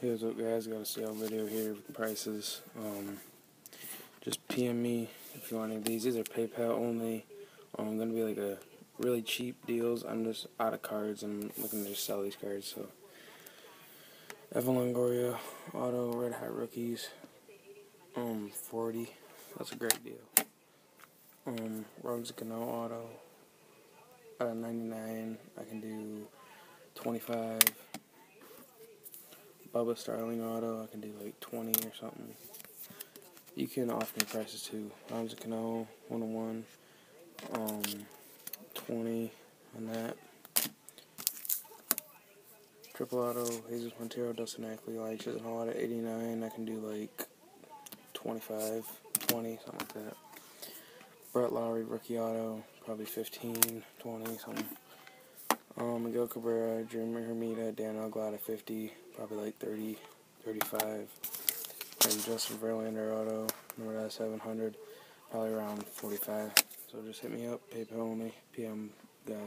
Here's what guys got a sale video here with prices. Um, just PM me if you want any of these. These are PayPal only. Um, gonna be like a really cheap deals. I'm just out of cards. I'm looking to just sell these cards. So Evan Longoria auto red hat rookies. Um, 40. That's a great deal. Um, Rose Cano auto. Uh, 99. I can do 25. Bubba Starling auto, I can do like 20 or something. You can offer me prices too. Hamza Cano, 101, um, 20 on that. Triple auto, Jesus Montero, Dustin Ackley, like Chisholm auto, 89, I can do like 25, 20, something like that. Brett Lawrie, rookie auto, probably 15, 20, something. Um, Miguel Cabrera, Jeremy Hermida, Dan Uggla, 50, probably like 30, 35. And Justin Verlander auto, that 700, probably around 45. So just hit me up, PayPal only, PM guys.